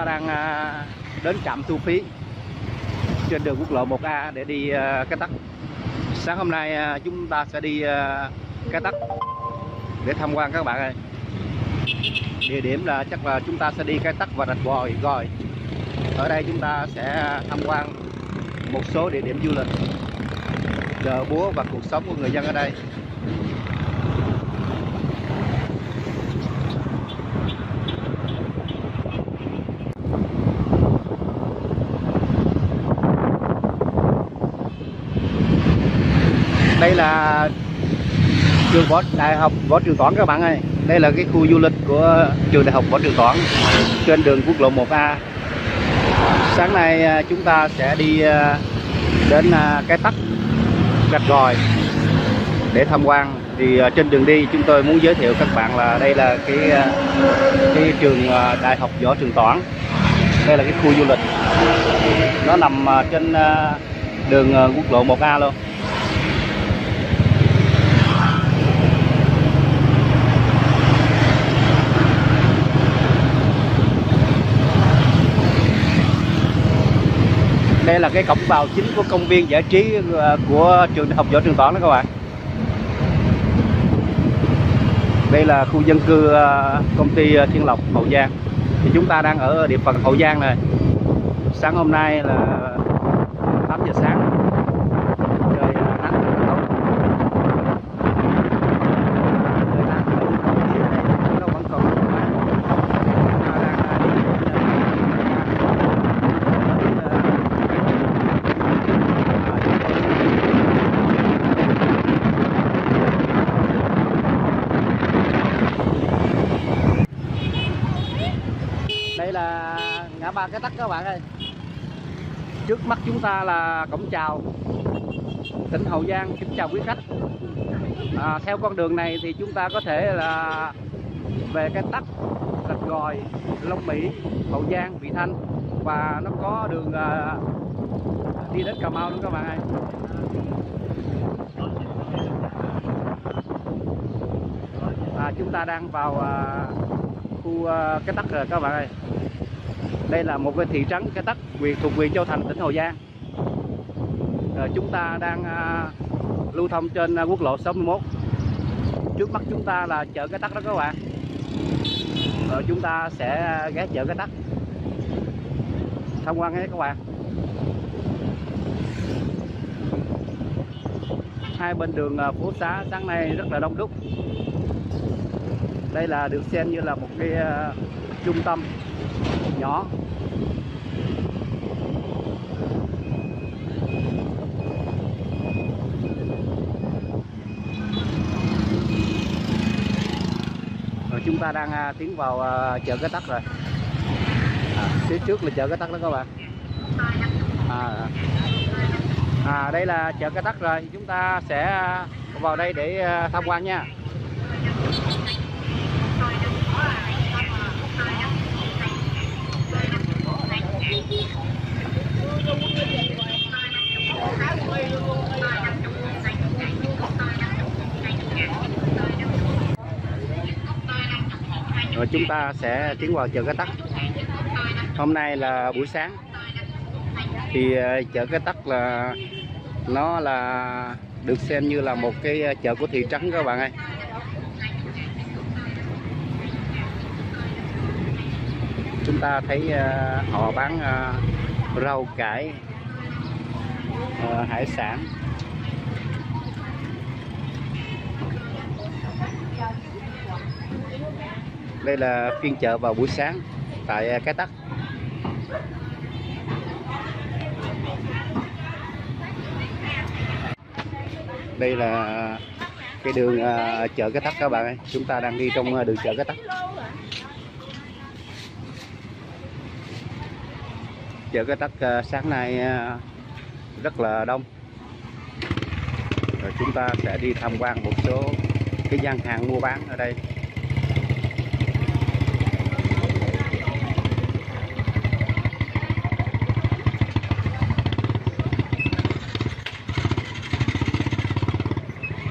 ta đang à, đến trạm thu phí trên đường quốc lộ 1A để đi à, Cái Tắc. Sáng hôm nay à, chúng ta sẽ đi Cái Tắc để tham quan các bạn ơi. Địa điểm là chắc là chúng ta sẽ đi Cái Tắc và Rạch Bòi rồi. Ở đây chúng ta sẽ tham quan một số địa điểm du lịch, chợ búa và cuộc sống của người dân ở đây. Là trường võ đại học võ trường toán các bạn ơi. Đây là cái khu du lịch của trường đại học võ trường toán trên đường quốc lộ 1A sáng nay à, chúng ta sẽ đi à, đến à, cái tắc gạch gòi để tham quan. Thì trên đường đi chúng tôi muốn giới thiệu các bạn là đây là cái cái trường đại học võ trường toán. Đây là cái khu du lịch. Nó nằm trên đường quốc lộ 1A luôn. Đây là cái cổng vào chính của công viên giải trí ờ, của trường đại học võ trường toản đó các bạn. Đây là khu dân cư ờ, công ty ờ, Thiên Lộc Hậu Giang. Thì chúng ta đang ở địa phận Hậu Giang này. Sáng hôm nay là 8 giờ sáng trời ờ, nắng rất là tốt trời nắng còn chiều này nó vẫn còn nắng quá. Chúng ta đang ờ, đi đến, ờ, đây là ngã ba cái tắc các bạn ơi. Trước mắt chúng ta là cổng chào tỉnh Hậu Giang kính chào quý khách. À, theo con đường này thì chúng ta có thể là về cái tắc rạch gòi Long Mỹ Hậu Giang Vị Thanh. Và nó có đường à, đi đến Cà Mau đúng các bạn ơi? À, chúng ta đang vào à, khu à, cái tắc rồi các bạn ơi đây là một cái thị trấn cái tắc quyền thuộc quyền Châu Thành tỉnh Hậu Giang. Rồi chúng ta đang à, lưu thông trên à, quốc lộ 61 trước mắt chúng ta là chợ cái tắc đó các bạn. Rồi chúng ta sẽ ghé chợ cái tắc. Tham quan nhé các bạn. Hai bên đường à, phố xá sáng nay rất là đông đúc. Đây là được xem như là một cái uh, trung tâm nhỏ. Chúng ta đang à, tiến vào à, chợ cái tắc rồi. À, phía trước là chợ cái tắc đó các bạn. À, à đây là chợ cái tắc rồi. Chúng ta sẽ vào đây để à, tham quan nha. Rồi chúng ta sẽ tiến vào chợ cái tắc. Hôm nay là buổi sáng. Thì ờ, chợ cái tắc là, nó là được xem như là một cái ờ, chợ của thị trấn các bạn ơi. Chúng ta thấy ờ, họ bán rau cải hải sản. Đây là phiên chợ vào buổi sáng tại à, cái tắc đây là cái đường à, chợ cái tắc các bạn ơi. Chúng ta đang đi trong à, đường chợ cái tắc chợ cái tắc sáng nay rất là đông. Rồi chúng ta sẽ đi tham quan một số cái gian hàng mua bán ở đây.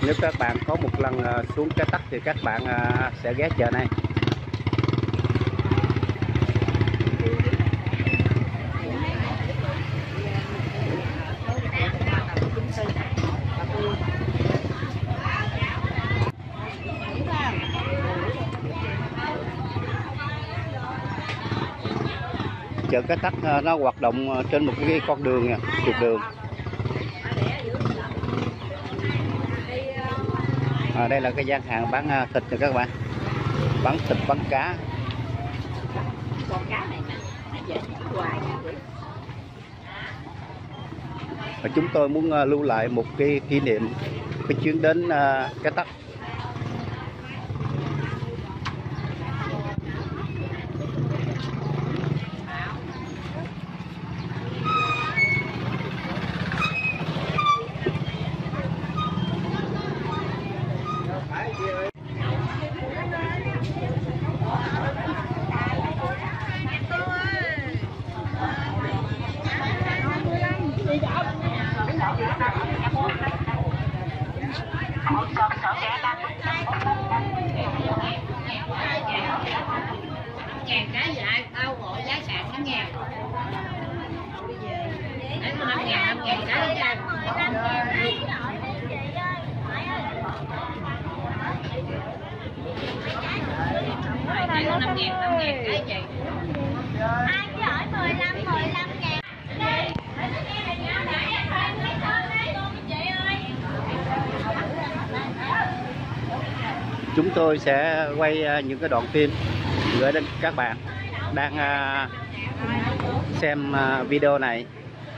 nếu các bạn có một lần ờ, xuống cái tắc thì các bạn ờ, sẽ ghé chợ này. Chợ cái tắc ờ, nó hoạt động trên một cái con đường trục đường. À, đây là cái gian hàng bán uh, thịt rồi các bạn. Bán thịt, bán cá. Và chúng tôi muốn uh, lưu lại một cái kỷ niệm cái chuyến đến uh, Cái Tắc. ngàn cái vậy tao gọi giá sàn năm ngàn Đấy, nó năm ngàn năm ngàn cái đó nha Đấy, nó năm ngàn năm ngàn cái vậy ai cứ hỏi 15 15 ngàn chúng tôi sẽ quay à, những cái đoạn phim gửi đến các bạn đang à, xem à, video này.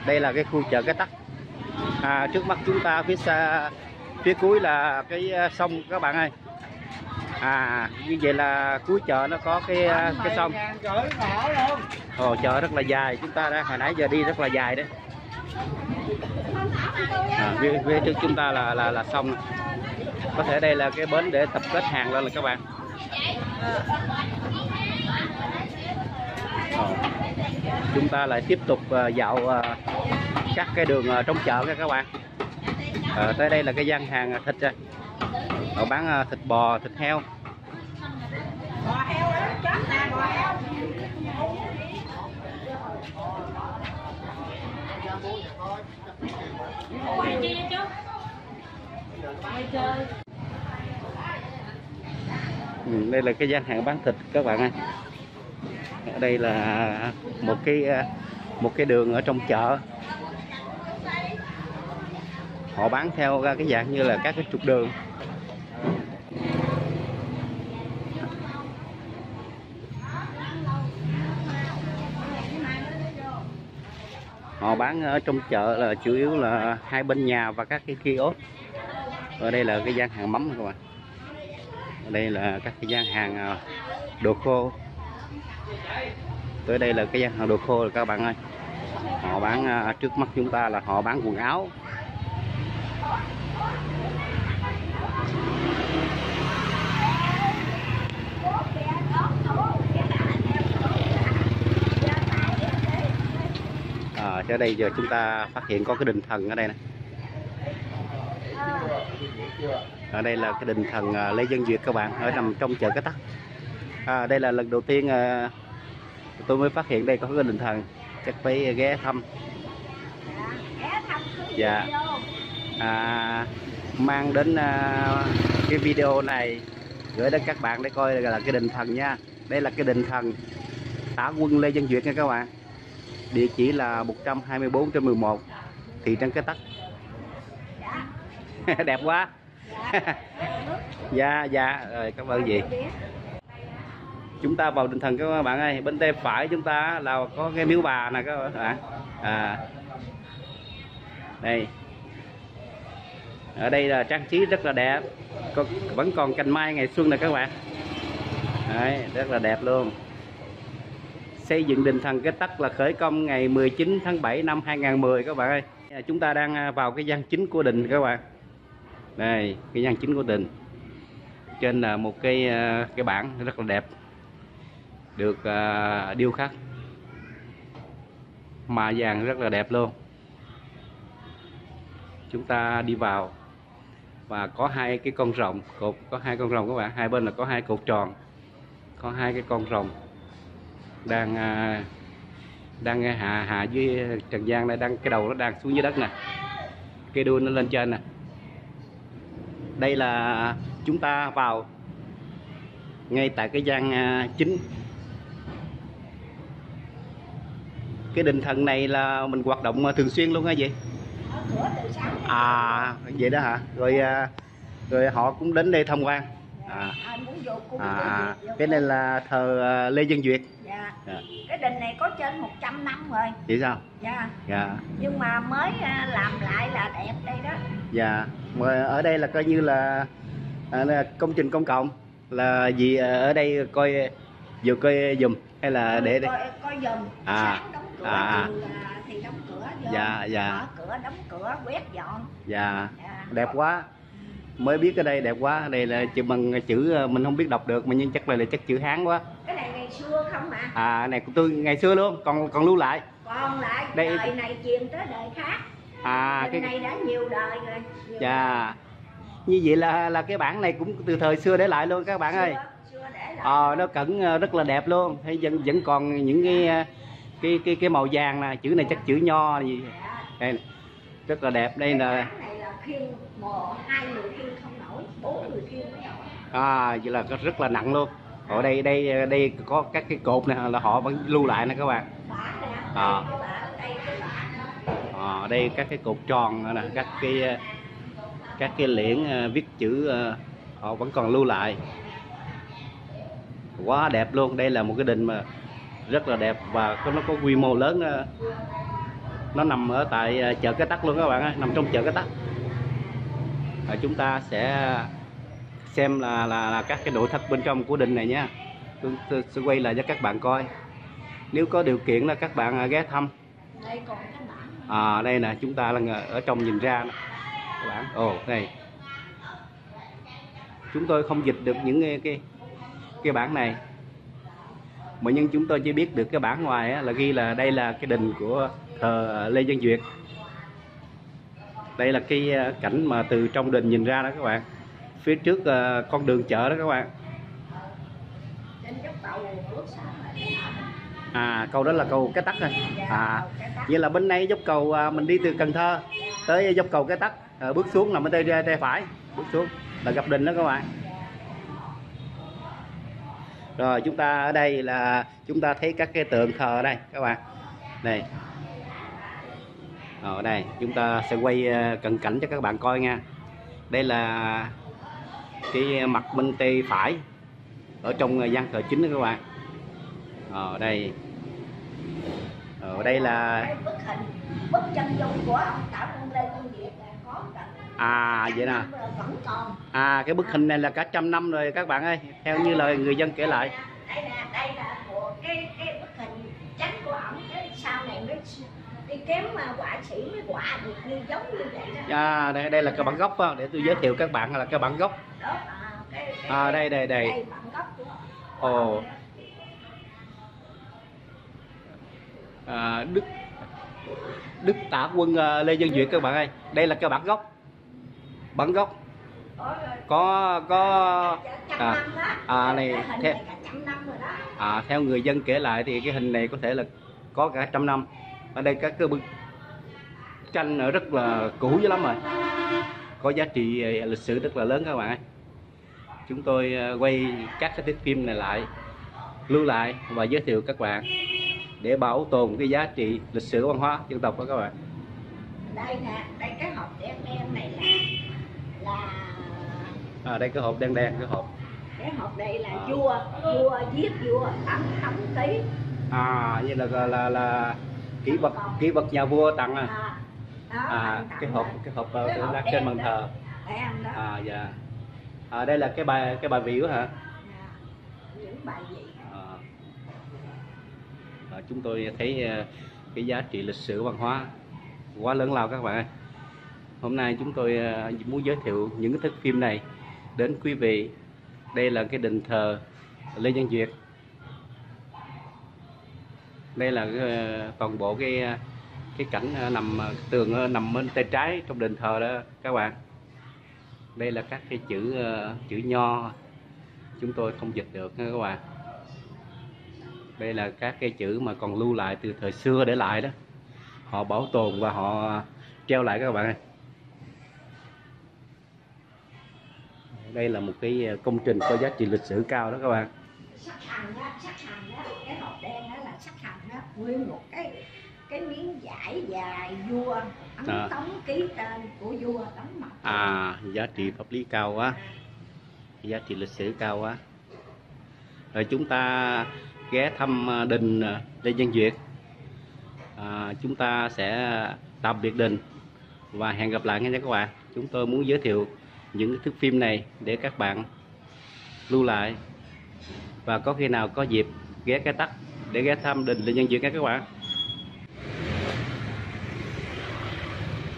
Đây là cái khu chợ cái tắc à, trước mắt chúng ta phía xa phía cuối là cái sông các bạn ơi. À như vậy là cuối chợ nó có cái cái sông. Hồ chợ rất là dài. Chúng ta đã hồi nãy giờ đi rất là dài đấy. À, phía, phía trước chúng ta là là là sông có thể đây là cái bến để tập kết hàng lên là các bạn. Ờ. chúng ta lại tiếp tục ờ, dạo ờ, các cái đường ờ, trong chợ nha các bạn. À, tới đây là cái gian hàng thịt họ bán thịt bò thịt heo. Ừ, Ừ, đây là cái gian hàng bán thịt các bạn ơi. Ở đây là một cái ờ, một cái đường ở trong chợ. Họ bán theo cái dạng như là các cái trục đường. Họ bán ở trong chợ là chủ yếu là hai bên nhà và các cái kiosk. Ở đây là cái gian hàng mắm các bạn đây là các cái gian hàng à, đồ khô. Tới đây là cái gian hàng đồ khô rồi các bạn ơi. Họ bán à, trước mắt chúng ta là họ bán quần áo. À, ở đây giờ chúng ta phát hiện có cái đình thần ở đây này ở đây là cái đình thần à, Lê Dân Duyệt các bạn ở nằm trong chợ Cái Tắc. À, đây là lần đầu tiên à, tôi mới phát hiện đây có cái đình thần chắc phải ghé thăm. Dạ. À, mang đến à, cái video này gửi đến các bạn để coi là cái đình thần nha. Đây là cái đình thần tả quân Lê Dân Duyệt nha các bạn. Địa chỉ là 124 trên 11 thị trấn Cái Tắc. Đẹp quá. dạ dạ rồi cảm ơn chị. Chúng ta vào đình thần các bạn ơi bên tay phải chúng ta là có cái miếu bà nè các bạn à đây. Ở đây là trang trí rất là đẹp. Có, vẫn còn cành mai ngày xuân nè các bạn. Đấy, rất là đẹp luôn. Xây dựng đình thần cái tắc là khởi công ngày 19 tháng 7 năm 2010 các bạn ơi. Chúng ta đang à, vào cái gian chính của đình các bạn đây, cái nhân chính của đình. Trên là một cái à, cái bảng rất là đẹp, được à, điêu khắc. Mà vàng rất là đẹp luôn. Chúng ta đi vào và có hai cái con rồng, cột, có hai con rồng các bạn. Hai bên là có hai cột tròn, có hai cái con rồng đang à, đang hạ hạ dưới trần gian này, đang, cái đầu nó đang xuống dưới đất nè. Cái đuôi nó lên trên nè đây là chúng ta vào ngay tại cái gian à, chính. Cái đình thần này là mình hoạt động thường xuyên luôn hả đến à vậy đó hả? Rồi à, rồi họ cũng đến đây tham quan. À. à cái này là thờ à, lê dân duyệt dạ. À, cái đình này có trên 100 năm rồi. Vậy sao? Dạ. Dạ. Nhưng mà mới à, làm lại là đẹp đây đó. Dạ. Mà ở đây là coi như là, à, là công trình công cộng. Là gì à, ở đây coi vừa coi dùm hay là để để coi coi giùm À, sáng đóng cửa à, là thì đóng cửa vô. Dạ, dạ. mở cửa đóng cửa quét dọn. Dạ. Dạ. đẹp quá. Mới biết ở đây đẹp quá. Đây là chữ bằng chữ mình không biết đọc được mà nhưng chắc là, là chắc chữ hán quá xưa không mà à này của tôi ngày xưa luôn còn còn lưu lại. Còn lại Đây- đời này truyền tới đời khác. À Đình cái này đã nhiều đời rồi nhiều dạ. như vậy là là cái bản này cũng từ thời xưa để lại luôn các bạn ơi. xưa, lại. Ờ nó cẩn ờ, rất là đẹp luôn. Thấy vẫn vẫn còn những cái ờ, cái cái cái màu vàng nè chữ này chắc chữ nho gì. Dạ. đây rất là đẹp. Đây cái là bản này là khiêng một hai người khiêng không nổi bốn người khiêng mới nổi. À vậy là rất là nặng luôn ở đây đây đây có các cái cột này là họ vẫn lưu lại nè các bạn. Ở À. đây các cái cột tròn nè, các cái các cái liễn ờ, viết chữ họ vẫn còn lưu lại. Quá đẹp luôn, đây là một cái đình mà rất là đẹp và nó có quy mô lớn nó nằm ở tại chợ cái tắc luôn các bạn nằm trong chợ cái tắc. Và chúng ta sẽ xem là là, là các cái nội thất bên trong của đình này nhé tôi, tôi sẽ quay lại cho các bạn coi. Nếu có điều kiện là các bạn ờ, ghé thăm. Đây còn à, đây nè chúng ta là ở trong nhìn ra nè. Các bạn. Ồ đây. Chúng tôi không dịch được những cái cái, cái bản này. Mà nhưng chúng tôi chỉ biết được cái bản ngoài á, là ghi là đây là cái đình của thờ Lê Văn Duyệt. Đây là cái ờ, cảnh mà từ trong đình nhìn ra đó các bạn phía trước ờ, con đường chợ đó các bạn. Cầu à câu đó là cầu cái tắc rồi Dạ, à vậy là bên này dốc cầu à, mình đi từ Cần Thơ tới dốc cầu cái tắc à, bước xuống là bên tay tay phải bước xuống là gặp đình đó các bạn. Rồi chúng ta ở đây là chúng ta thấy các cái tượng thờ đây các bạn. Đây. Ở đây chúng ta sẽ quay à, cận cảnh cho các bạn coi nha. Đây là cái mặt bên tay phải ở trong à, gian thờ chính đó các bạn. Ở đây. Ở đây là là à vậy nè. à cái bức hình này là cả trăm năm rồi các bạn ơi theo như lời người dân kể lại. Đây nè đây là của cái cái bức hình chánh của ổng cái sau này mới đi kém mà họa sĩ mới họa được như giống như vậy đó. À đây, đây là cái bản gốc để tôi giới thiệu các bạn là cái bản gốc à, cái, cái, à đây đây đây. Đây ồ. À, đức đức tả quân à, lê văn duyệt các bạn ơi. Đây là cái bản gốc. Bản gốc. Có có à, à, này, theo- à, theo người dân kể lại thì cái hình này có thể là có cả trăm năm. Ở đây các cái bức tranh ở rất là cũ dữ lắm rồi. Có giá trị à, lịch sử rất là lớn các bạn ơi chúng tôi ờ, quay các cái thước phim này lại lưu lại và giới thiệu các bạn để bảo tồn cái giá trị lịch sử văn hóa dân tộc của các bạn. Đây nè đây cái hộp đen đen này là là à, đây cái hộp đen đen cái hộp. Cái hộp đây là À. vua vua giết vua tặng thẩm ký à như là là là, là kỷ vật kỷ vật nhà vua tặng à, à, đó, à cái hộp cái hộp ờ, cái của hộp đen trên bàn thờ. Đó. À dạ à, đây là cái bài cái bài biểu hả? À, những bài gì à. À, chúng tôi thấy ờ, cái giá trị lịch sử văn hóa quá lớn lao các bạn ơi. Hôm nay chúng tôi ờ, muốn giới thiệu những cái thước phim này đến quý vị. Đây là cái đền thờ Lê Văn Duyệt. Đây là ờ, toàn bộ cái cái cảnh nằm tường nằm bên tay trái trong đền thờ đó các bạn đây là các cái chữ ờ, chữ nho. Chúng tôi không dịch được nha các bạn. Đây là các cái chữ mà còn lưu lại từ thời xưa để lại đó. Họ bảo tồn và họ treo lại các bạn ơi. Đây là một cái ờ, công trình có giá trị lịch sử cao đó các bạn. Sắc hành đó sắc hành đó cái hộp đen đó là sắc hành đó. Nguyên một cái cái miếng vải dài vua ấn À. tống ký tên của vua tống mật à giá trị pháp lý cao quá. Giá trị lịch sử cao quá. Rồi chúng ta ghé thăm à, đình à, Lê Văn Duyệt. À, chúng ta sẽ tạm biệt đình và hẹn gặp lại nha các bạn. Chúng tôi muốn giới thiệu những thước phim này để các bạn lưu lại. Và có khi nào có dịp ghé cái tắt để ghé thăm đình Lê Văn Duyệt nha các bạn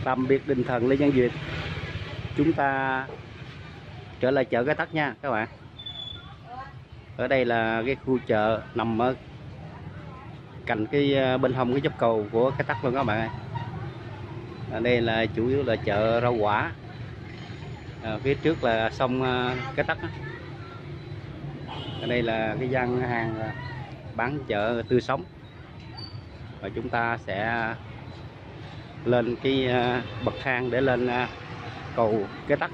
tạm biệt đình thần Lê Văn Duyệt. Chúng ta trở lại chợ cái tắc nha các bạn. Ở đây là cái khu chợ nằm ở cạnh cái ờ, bên hông cái dốc cầu của cái tắc luôn các bạn ơi. Ở đây là chủ yếu là chợ rau quả. À, phía trước là sông ờ, cái tắc ở đây là cái gian hàng bán chợ tươi sống. Và chúng ta sẽ lên cái à, bậc thang để lên à, cầu cái Tắc.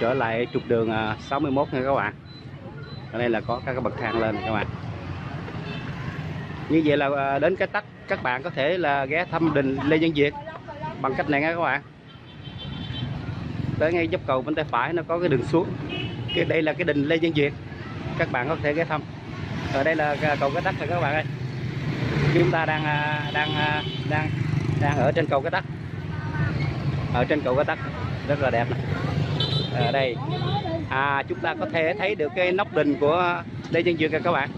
Trở lại trục đường à, 61 nha các bạn. Ở đây là có các cái bậc thang lên các bạn. Như vậy là đến cái Tắc, các bạn có thể là ghé thăm đình Lê Văn Việt bằng cách này nha các bạn. Tới ngay dốc cầu bên tay phải nó có cái đường xuống. Cái, đây là cái đình Lê Văn Việt. Các bạn có thể ghé thăm. Ở đây là cầu cái Tắc rồi các bạn ơi chúng ta đang à, đang à, đang đang ở trên cầu cái tắc. Ở trên cầu cái tắc. Rất là đẹp này ở ờ, đây. À chúng ta có thể thấy được cái nóc đình của Lê Văn Duyệt các bạn.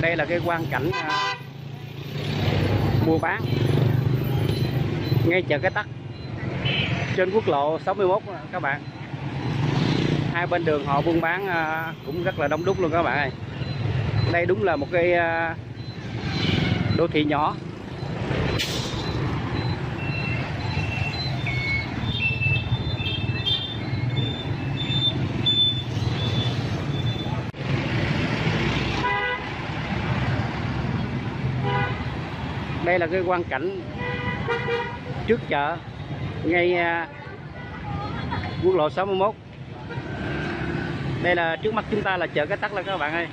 Đây là cái quang cảnh à, mua bán. Ngay chợ cái tắc trên quốc lộ 61 các bạn. Hai bên đường họ buôn bán à, cũng rất là đông đúc luôn các bạn ơi. Đây đúng là một cái à, đô thị nhỏ. Đây là cái quan cảnh trước chợ ngay à, quốc lộ 61 đây là trước mắt chúng ta là chợ cái tắc là các bạn ơi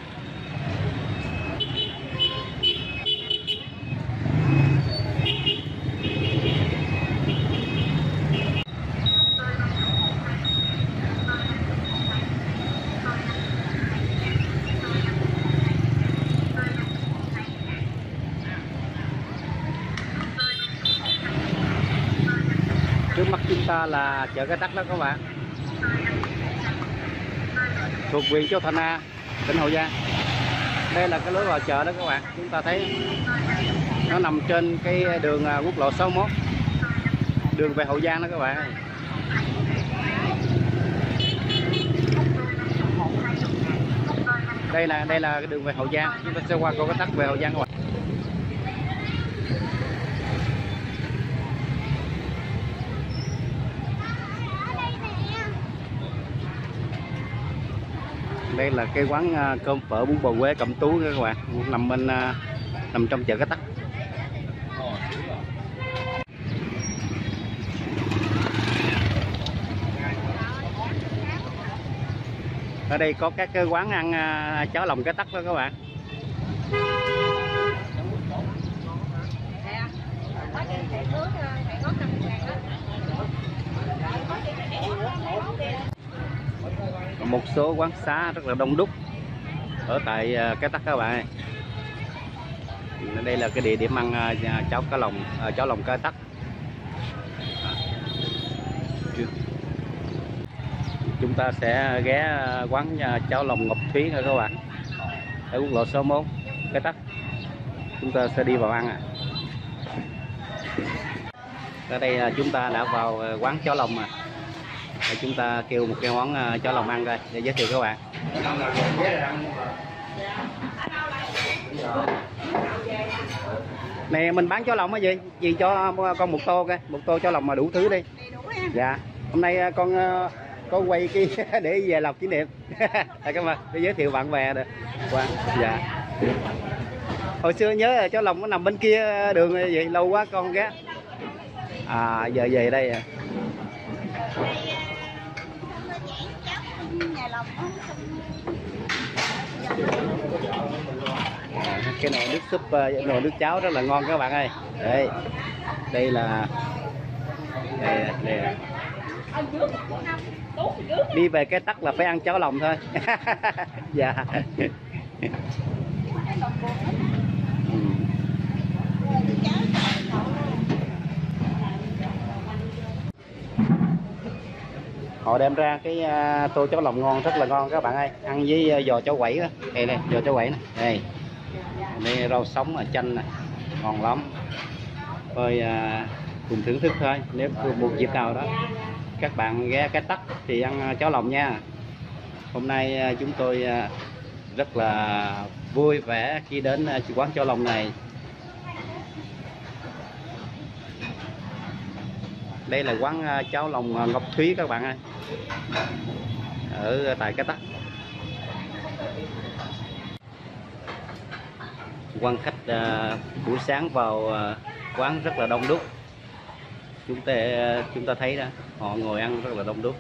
trước mắt chúng ta là chợ cái tắc đó các bạn. Thuộc huyện Châu Thành A, tỉnh Hậu Giang. Đây là cái lối vào chợ đó các bạn. Chúng ta thấy nó nằm trên cái đường à, quốc lộ 61 đường về Hậu Giang đó các bạn. Đây là đây là cái đường về Hậu Giang. Chúng ta sẽ qua cầu cái tắc về Hậu Giang các bạn. Đây là cái quán à, cơm phở bún bò Quế Cẩm Tú các bạn. Nằm bên à, nằm trong chợ cái tắc. Ở đây có các cái quán ăn à, cháo lòng cái tắc đó các bạn một số quán xá rất là đông đúc ở tại à, cái tắc các bạn. Đây là cái địa điểm ăn à, cháo cá lồng à, cháo lòng cái tắc. Chúng ta sẽ ghé quán cháo lòng Ngọc Thúy thôi các bạn. Ở quốc lộ số 1 cái tắc. Chúng ta sẽ đi vào ăn à ở đây chúng ta đã vào quán cháo lòng à để chúng ta kêu một cái món à, chó cháo lòng ăn coi để giới thiệu các bạn. Này mình bán cháo lòng cái gì? Gì cho à, con một tô coi một tô cháo lòng mà đủ thứ đi. Dạ. Hôm nay à, con có quay kia để về lọc kỷ niệm. À, cảm ơn. Để giới thiệu bạn bè được. Qua dạ. Hồi xưa nhớ là lòng nó nằm bên kia đường vậy lâu quá con ghé. À giờ về đây à nhà lòng á, À, cái nồi nước súp ờ, nồi nước cháo rất là ngon các bạn ơi. Đây đây là đây, đây là. đi về cái tắc là phải ăn cháo lòng thôi. Dạ. Ừ. họ đem ra cái à, tô cháo lòng ngon rất là ngon các bạn ơi. Ăn với à, giò cháo quẩy đó. Đây này giò cháo quẩy này đây đây rau sống ở chanh này ngon lắm. Thôi à, cùng thưởng thức thôi. Nếu một dịp nào đó các bạn ghé cái tắc thì ăn à, cháo lòng nha. Hôm nay chúng tôi rất là vui vẻ khi đến quán cháo lòng này. Đây là quán cháo lòng Ngọc Thúy các bạn ơi ở ờ, tại cái tắc quan khách à, buổi sáng vào à, quán rất là đông đúc. Chúng ta chúng ta thấy đó họ ngồi ăn rất là đông đúc.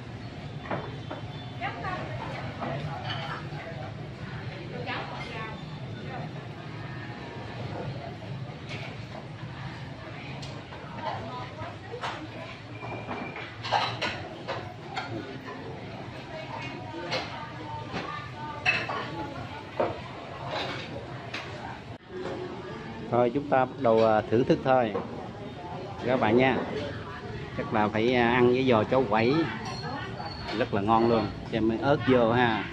Chúng ta bắt đầu à, thưởng thức thôi. Các bạn nha chắc là phải à, ăn với giò cháo quẩy. Rất là ngon luôn cho miếng ớt vô ha.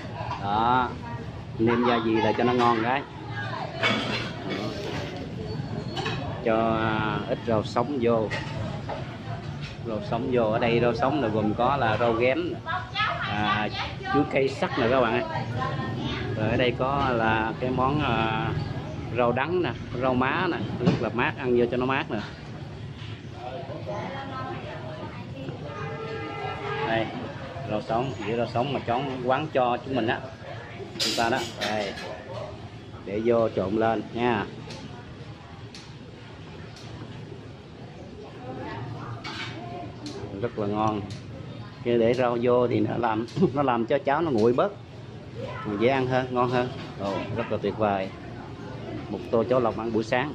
Đó nêm gia vị là cho nó ngon cái. Cho à, ít rau sống vô. Rau sống vô ở đây rau sống là gồm có là rau ghém à, chuối cây sắc nè các bạn ơi. Rồi ở đây có là cái món à, rau đắng nè rau má nè rất là mát ăn vô cho nó mát nè. Đây rau sống dĩa rau sống mà chón quán cho chúng mình á. Chúng ta đó đây. Để vô trộn lên nha. Rất là ngon. Cái để rau vô thì nó làm nó làm cho cháo nó nguội bớt. Dễ ăn hơn ngon hơn. Ồ, rất là tuyệt vời một tô cháo lòng ăn buổi sáng.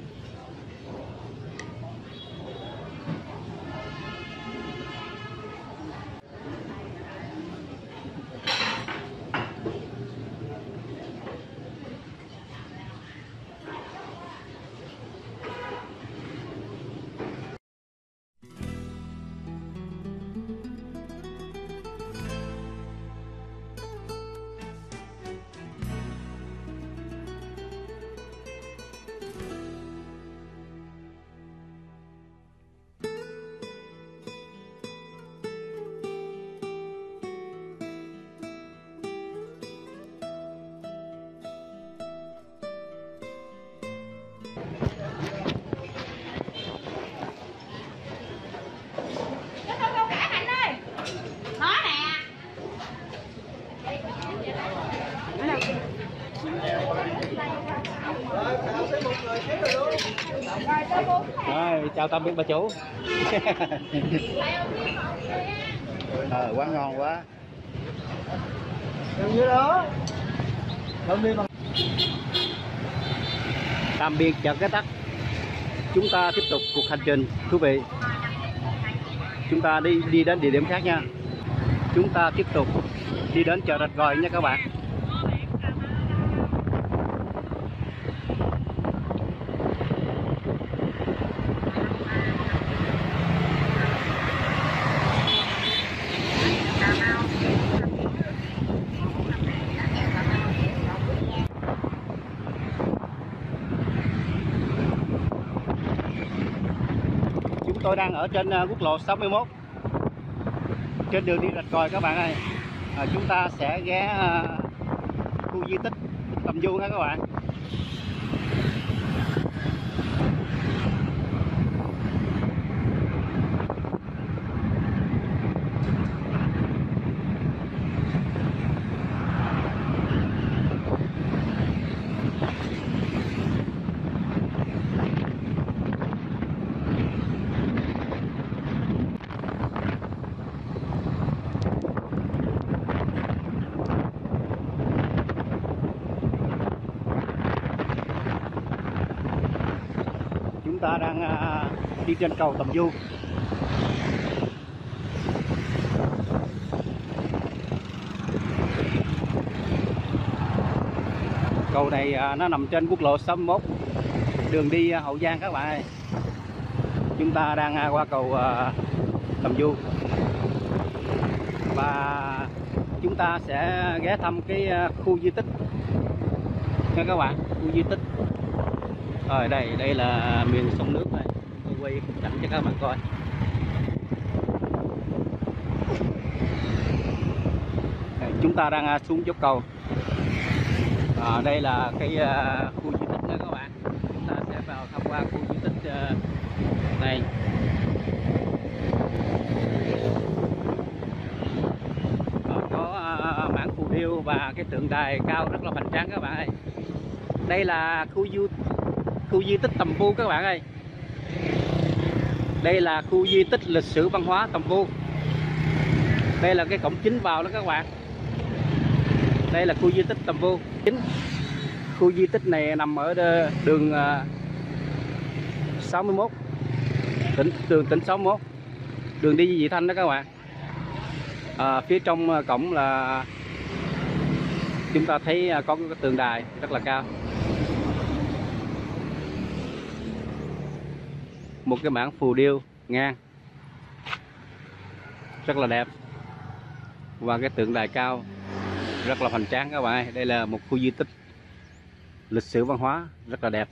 Chào tạm biệt bà chủ. Ờ quá ngon quá. Tạm biệt chợ cái tắc. Chúng ta tiếp tục cuộc hành trình thú vị. Chúng ta đi đi đến địa điểm khác nha. Chúng ta tiếp tục đi đến chợ rạch gòi nha các bạn chúng tôi đang ở trên ờ, quốc lộ 61 trên đường đi rạch còi các bạn ơi. À, chúng ta sẽ ghé ờ, khu di tích tầm du nha các bạn ta đang à, đi trên cầu Tầm Du. Cầu này à, nó nằm trên quốc lộ 61 đường đi à, Hậu Giang các bạn ơi. Chúng ta đang à, qua cầu Tầm Du. Và chúng ta sẽ ghé thăm cái khu di tích nha các bạn, khu di tích. Ở đây đây là miền sông nước này cảnh cho các bạn coi. Đây, chúng ta đang à, xuống dốc cầu. À, đây là cái uh, khu di tích nữa các bạn. Chúng ta sẽ vào tham quan khu di tích uh, này. Có à, mảng phù điêu và cái tượng đài cao rất là hoành tráng các bạn ơi. Đây là khu du khu di tích Tầm Vu các bạn ơi đây là khu di tích lịch sử văn hóa Tầm Vu. Đây là cái cổng chính vào đó các bạn. Đây là khu di tích Tầm Vu. Chính khu di tích này nằm ở đường à, 61 tỉnh đường tỉnh 61 đường đi Vị Thanh đó các bạn. À, phía trong à, cổng là chúng ta thấy à, có cái tường đài rất là cao. Một cái bảng phù điêu ngang. Rất là đẹp. Và cái tượng đài cao rất là hoành tráng các bạn ơi. đây là một khu di tích lịch sử văn hóa rất là đẹp.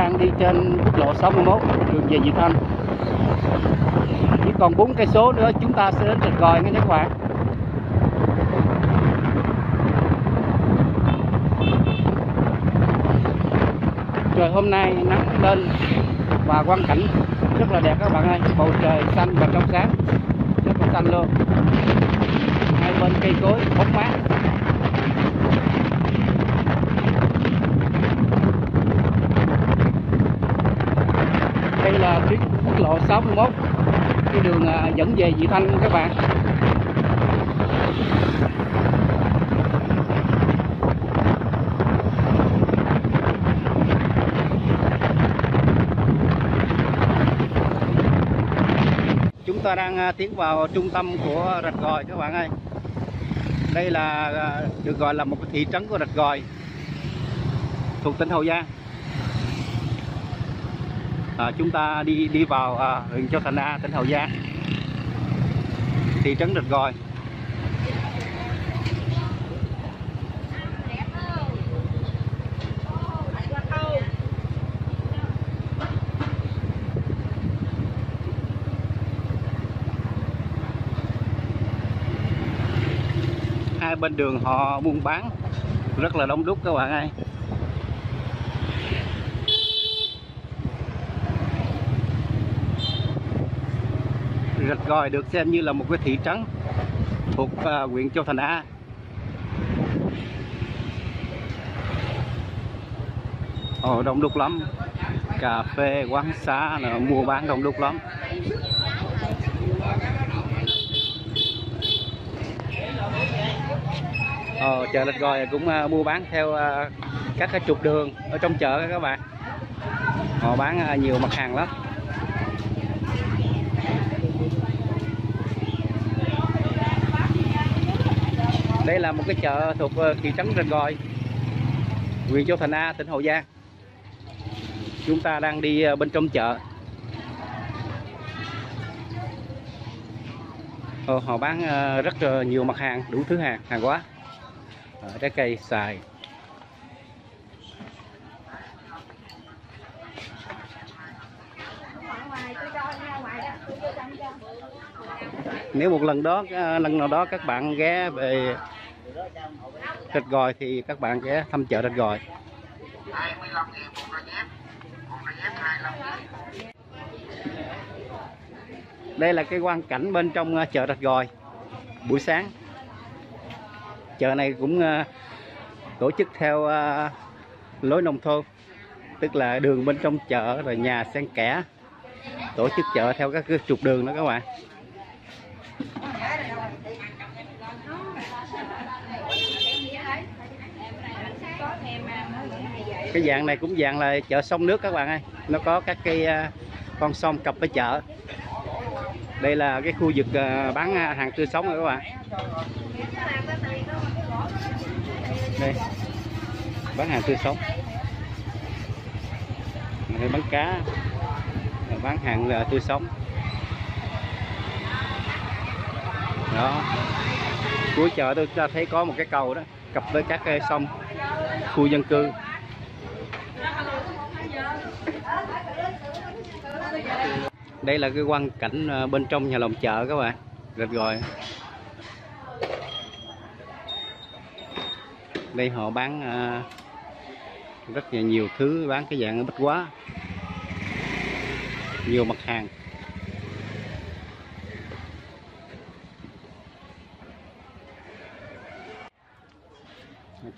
Đang đi trên quốc lộ 61 đường về Vị Thanh. Chỉ còn 4 cây số nữa, chúng ta sẽ đến Rạch Gòi nha các bạn. Trời hôm nay nắng lên và quang cảnh rất là đẹp các bạn ơi. Bầu trời xanh và trong sáng, rất là xanh luôn. Hai bên cây cối bóng mát. Đây là tuyến quốc lộ 61 cái đường à, dẫn về Vị Thanh các bạn. Chúng ta đang à, tiến vào trung tâm của Rạch Gòi các bạn ơi. Đây là à, được gọi là một thị trấn của Rạch Gòi, thuộc tỉnh Hậu Giang à, chúng ta đi đi vào à, huyện Châu Thành A tỉnh Hậu Giang. Thị trấn Rạch Gòi. Hai bên đường họ buôn bán rất là đông đúc các bạn ơi. Rạch Gòi được xem như là một cái thị trấn thuộc huyện huyện Châu Thành A. Ồ, đông đúc lắm. Cà phê, quán xá, là mua bán đông đúc lắm. Ờ, chợ Rạch Gòi cũng uh, mua bán theo uh, các cái trục đường ở trong chợ các bạn. Họ bán uh, nhiều mặt hàng lắm. Đây là một cái chợ thuộc ờ, thị trấn Rạch Gòi huyện Châu Thành A tỉnh Hậu Giang. Chúng ta đang đi ờ, bên trong chợ. Họ, họ bán rất nhiều mặt hàng đủ thứ hàng hàng quá trái cây xài. Nếu một lần đó lần nào đó các bạn ghé về thịt Gòi thì các bạn sẽ thăm chợ thịt Gòi. 25 một đôi dép một đôi dép 25 đây là cái quan cảnh bên trong ờ, chợ Rạch Gòi. Buổi sáng, chợ này cũng ờ, tổ chức theo ờ, lối nông thôn, tức là đường bên trong chợ, rồi nhà xen kẽ, tổ chức chợ theo các trục đường đó các bạn. Cái dạng này cũng dạng là chợ sông nước các bạn ơi. Nó có các cái à, con sông cặp với chợ. Đây là cái khu vực à, bán à, hàng tươi sống rồi các bạn. Đây. Bán hàng tươi sống. Đây, bán cá. Bán hàng tươi sống. Đó. Cuối chợ tôi ta thấy có một cái cầu đó, cặp với các cái sông khu dân cư đây là cái quang cảnh ờ, bên trong nhà lòng chợ các bạn. Rạch rồi. Đây họ bán ờ, rất là nhiều thứ, bán cái dạng bích quá nhiều mặt hàng.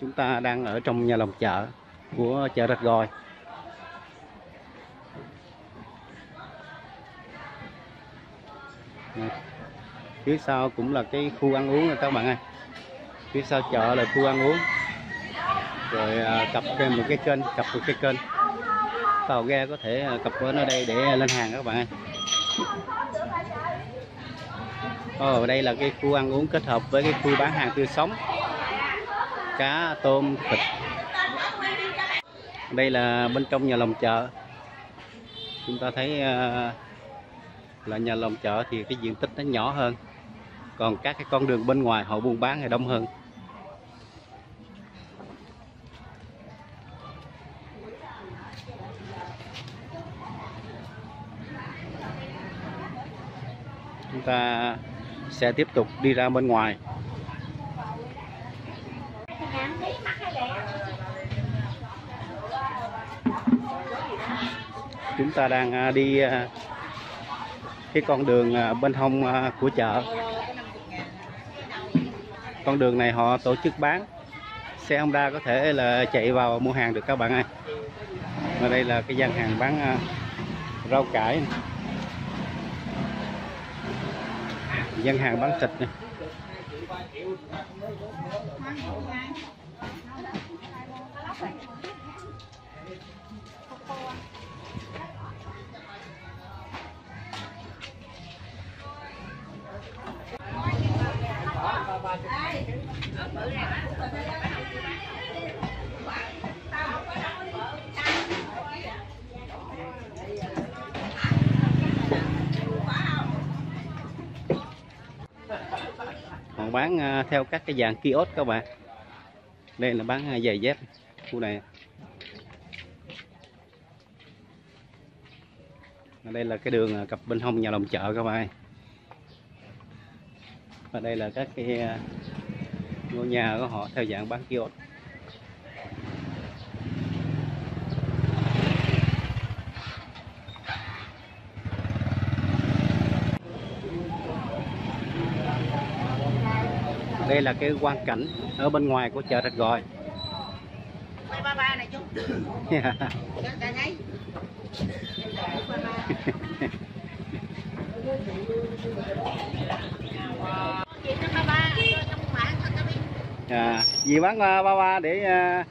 Chúng ta đang ở trong nhà lòng chợ của chợ rạch gòi. Dạ. phía sau cũng là cái khu ăn uống rồi các bạn ơi. Phía sau chợ là khu ăn uống. Rồi à, cặp thêm một cái kênh cặp một cái kênh. Tàu ghe có thể à, cặp bên ở đây để lên hàng các bạn ơi. Ồ, đây là cái khu ăn uống kết hợp với cái khu bán hàng tươi sống. Cá tôm thịt. Đây là bên trong nhà lòng chợ. Chúng ta thấy uh, là nhà lòng chợ thì cái diện tích nó nhỏ hơn. Còn các cái con đường bên ngoài họ buôn bán thì đông hơn. Chúng ta sẽ tiếp tục đi ra bên ngoài. Chúng ta đang à, đi à, cái con đường à, bên hông à, của chợ con đường này họ tổ chức bán xe Honda có thể là chạy vào mua hàng được các bạn ơi và đây là cái gian hàng bán à, rau cải này. gian hàng bán thịt này. Bán à, theo các cái dạng kiosk các bạn. Đây là bán à, giày dép, khu này. Và đây là cái đường à, cặp bên hông nhà lòng chợ các bạn và đây là các cái ngôi nhà của họ theo dạng bán kiosk. Đây là cái quang cảnh ở bên ngoài của chợ rạch gòi. À, gì bán uh, ba ba để à,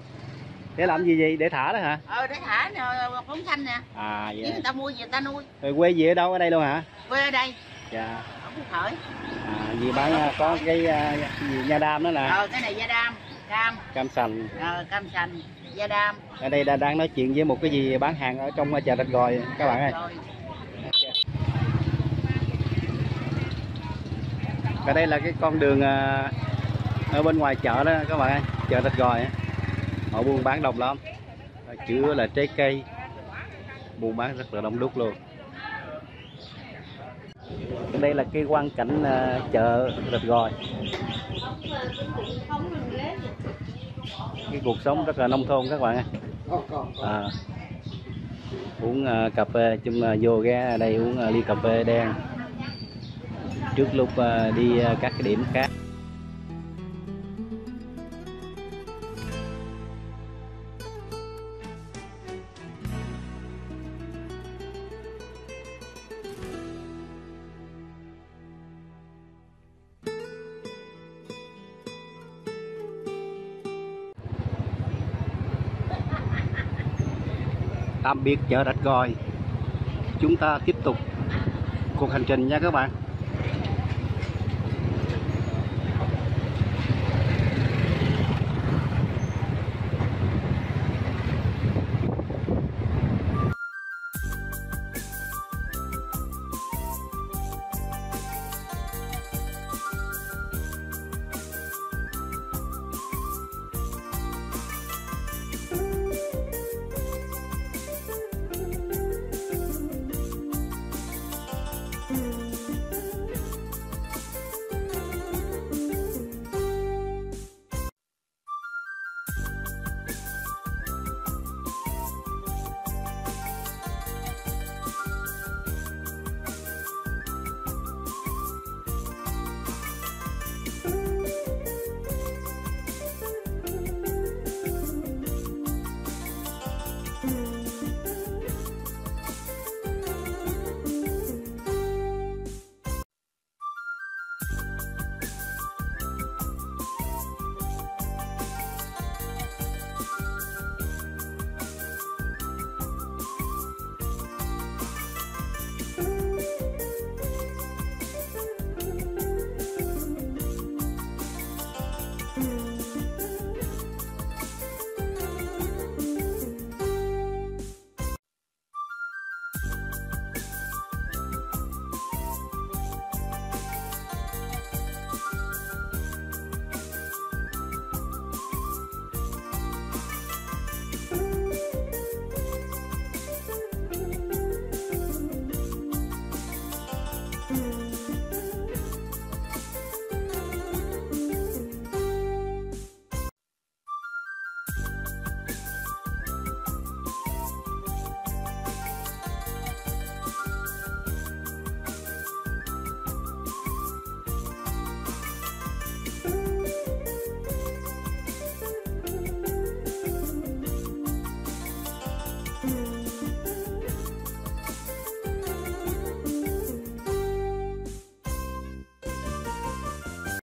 để làm gì gì để thả đó hả? Ờ để thả nè, bóng xanh nè. à vậy người ta mua người ta nuôi. rồi quê gì ở đâu ở đây luôn hả? Quê ở đây, dạ. Ở Phú Khởi. À, gì bán à, có cái à, gì nha đam đó nè Ờ cái này da đam, cam, cam sành ờ, cam sành, da đam. ở đây đã đang nói chuyện với một cái gì bán hàng ở trong chợ rạch gòi các bạn ơi. Và đây là cái con đường à, ở bên ngoài chợ đó các bạn ơi, chợ Rạch Gòi. Họ buôn bán đông lắm. Chứa là trái cây. Buôn bán rất là đông đúc luôn. Đây là cái quang cảnh à, chợ Rạch Gòi. Cái cuộc sống rất là nông thôn các bạn ơi. À, uống à, cà phê chung à, vô ghé ở đây uống à, ly cà phê đen trước lúc à, đi à, các cái điểm khác tạm biệt chợ rạch gòi. Chúng ta tiếp tục cuộc hành trình nha các bạn.